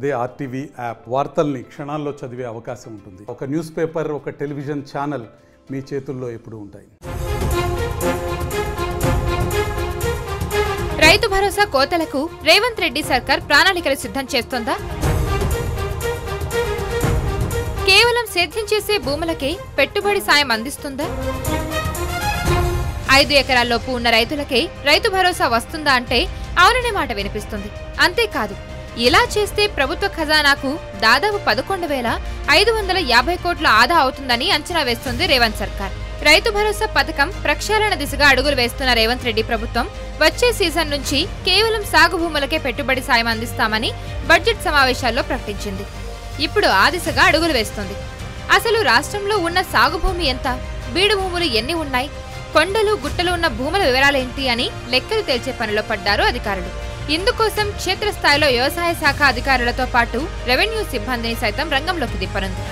అదే RTV app. వార్తల్ని క్షణాల్లో చదివే అవకాశం ఉంటుంది. ఒక న్యూస్ పేపర్ ఒక టెలివిజన్ ఛానల్ మీ చేతుల్లో ఎప్పుడూ ఉంటాయి. రైతు భరోసా కోతలకు రేవంత్ రెడ్డి సర్కార్ ప్రణాళికలు సిద్ధం చేస్తోందా? కేవలం సేద్యం చేసే భూములకే పెట్టుబడి సాయం అందిస్తుందా? ఐదు ఎకరాల్లోపు ఉన్న రైతులకే రైతు భరోసా వస్తుందా అంటే అవుననే మాట వినిపిస్తుంది. అంతేకాదు ఇలా చేస్తే ప్రభుత్వ ఖజానాకు దాదాపు పదకొండు వేల ఐదు వందల యాభై కోట్ల ఆదా అవుతుందని అంచనా వేస్తుంది రేవంత్ సర్కార్. రైతు భరోసా పథకం ప్రక్షాళన దిశగా అడుగులు వేస్తున్న రేవంత్ రెడ్డి ప్రభుత్వం వచ్చే సీజన్ నుంచి కేవలం సాగు భూములకే పెట్టుబడి సాయం అందిస్తామని బడ్జెట్ సమావేశాల్లో ప్రకటించింది. ఇప్పుడు ఆ దిశగా అడుగులు వేస్తుంది. అసలు రాష్ట్రంలో ఉన్న సాగు భూమి ఎంత? బీడు భూములు ఎన్ని ఉన్నాయి? కొండలు గుట్టలు ఉన్న భూముల వివరాలేంటి అని లెక్కలు తేల్చే పనిలో పడ్డారు అధికారులు. ఇందుకోసం క్షేత్రస్థాయిలో వ్యవసాయ శాఖ అధికారులతో పాటు రెవెన్యూ సిబ్బందిని సైతం రంగంలోకి దిప్పనుంది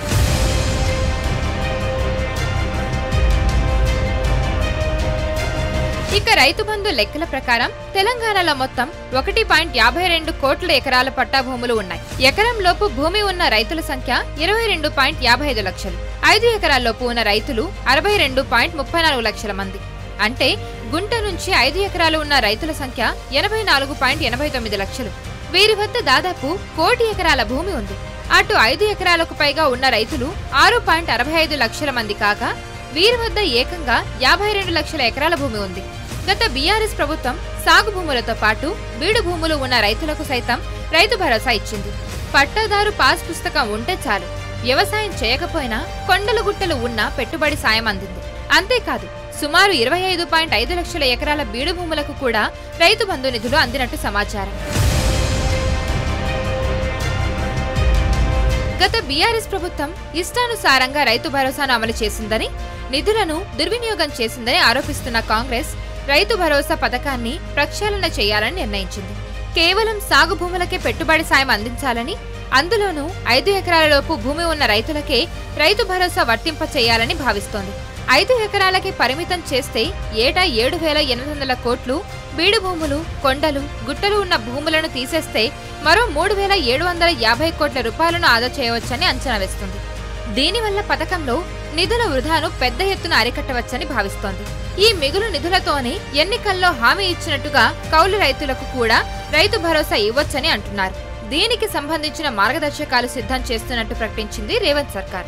ఇక రైతు బంధు లెక్కల ప్రకారం తెలంగాణలో మొత్తం ఒకటి పాయింట్ యాభై రెండు కోట్ల ఎకరాల పట్టా భూములు ఉన్నాయి. ఎకరం లోపు భూమి ఉన్న రైతుల సంఖ్య ఇరవై రెండు పాయింట్ యాభై ఐదు లక్షలు. ఐదు ఎకరాల్లోపు ఉన్న రైతులు అరవై రెండు పాయింట్ ముప్పై నాలుగు లక్షల మంది. అంటే గుంట నుంచి ఐదు ఎకరాలు ఉన్న రైతుల సంఖ్య ఎనభై నాలుగు పాయింట్ ఎనభై తొమ్మిది లక్షలు. వీరి వద్ద దాదాపు కోటి ఎకరాల భూమి ఉంది. అటు ఐదు ఎకరాలకు పైగా ఉన్న రైతులు ఆరు పాయింట్ అరవై ఐదు లక్షల మంది కాగా వీరి వద్ద ఏకంగా యాభై రెండు లక్షల ఎకరాల భూమి ఉంది. గత బీఆర్ఎస్ ప్రభుత్వం సాగు భూములతో పాటు బీడు భూములు ఉన్న రైతులకు సైతం రైతు భరోసా ఇచ్చింది. పట్టాదారు పాస్ పుస్తకం ఉంటే చాలు. వ్యవసాయం చేయకపోయినా కొండలు గుట్టలు ఉన్న పెట్టుబడి సాయం అందింది. అంతేకాదు సుమారు ఇరవై ఐదు పాయింట్ ఐదు లక్షల ఎకరాల బీడు భూములకు కూడా రైతు బంధు నిధులు అందినట్టు సమాచారం. గత బీఆర్ఎస్ ప్రభుత్వం ఇష్టానుసారంగా రైతు భరోసాను అమలు చేసిందని నిధులను దుర్వినియోగం చేసిందని ఆరోపిస్తున్న కాంగ్రెస్ రైతు భరోసా పథకాన్ని ప్రక్షాళన చేయాలని నిర్ణయించింది. కేవలం సాగు భూములకే పెట్టుబడి సాయం అందించాలని అందులోనూ ఐదు ఎకరాలలోపు భూమి ఉన్న రైతులకే రైతు భరోసా వర్తింప చేయాలని భావిస్తోంది. ఐదు ఎకరాలకి పరిమితం చేస్తే ఏటా ఏడు వేల ఎనిమిది వందల కోట్లు బీడు భూములు కొండలు గుట్టలు ఉన్న భూములను తీసేస్తే మరో మూడు వేల ఏడు వందల యాభై కోట్ల రూపాయలను ఆదా చేయవచ్చని అంచనా వేస్తుంది. దీనివల్ల పథకంలో నిధుల వృధాను పెద్ద ఎత్తున అరికట్టవచ్చని భావిస్తోంది. ఈ మిగులు నిధులతోనే ఎన్నికల్లో హామీ ఇచ్చినట్టుగా కౌలు రైతులకు కూడా రైతు భరోసా ఇవ్వొచ్చని అంటున్నారు. దీనికి సంబంధించిన మార్గదర్శకాలు సిద్ధం చేస్తున్నట్టు ప్రకటించింది రేవంత్ సర్కార్.